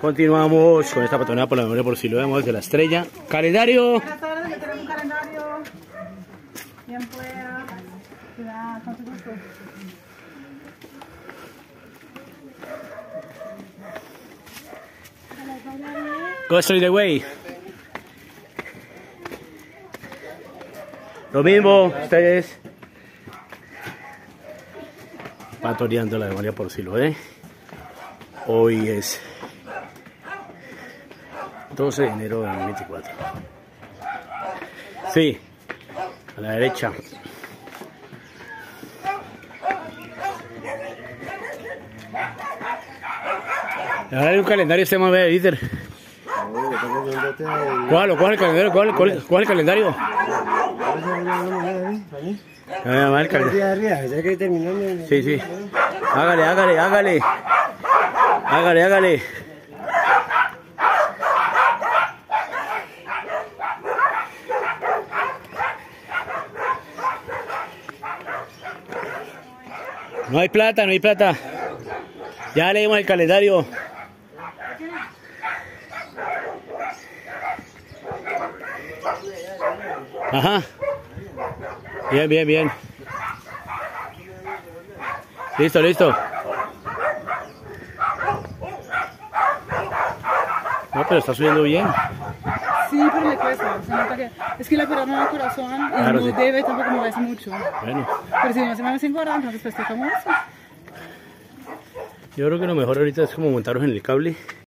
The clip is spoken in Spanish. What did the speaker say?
Continuamos con esta patonada por la memoria por si lo vemos desde la estrella. Calendario. Buenas tardes, yo tenemos un calendario. Bien pueda. Cuidado, con su gusto. Go straight away. Lo mismo, ustedes. Patoreando la memoria por si lo ve. Hoy es 12 de enero de 2024. Sí, a la derecha. Ahora hay un calendario este más ve, Dieter. ¿Cuál? ¿Cuál es el calendario? ¿Cuál, cuál, cuál es el calendario? Ah, va el calendario. Sí, sí. Hágale, hágale, hágale. Hágale, hágale. No hay plata, no hay plata. Ya leímos el calendario. Ajá. Bien, bien, bien. Listo, listo. No, pero está subiendo bien. Sí, pero le cuesta. Se nota que es que la cuerda no da corazón y Claro, no sí. debe tampoco moverse mucho. Bueno, Pero si no se mueve sin cuerda, entonces pues toca moverse. yo creo que lo mejor ahorita es como montarlos en el cable